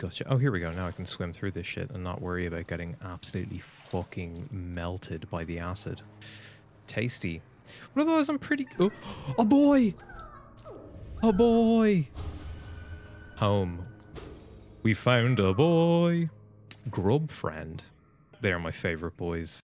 Gotcha. Oh, here we go. Now I can swim through this shit and not worry about getting absolutely fucking melted by the acid. Tasty. But otherwise, I'm pretty... Oh, a boy! A boy! Home. We found a boy. Grub friend. They are my favorite boys.